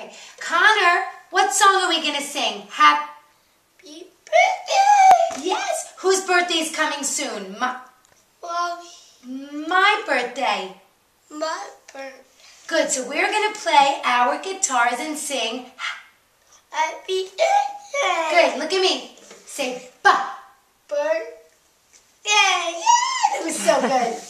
Okay. Conner, what song are we going to sing? Happy birthday! Yes. Whose birthday is coming soon? My, Mommy. my birthday. My birthday. Good. So we're going to play our guitars and sing. Happy birthday! Good. Look at me. Say ba. Birthday! Yeah, that was so good.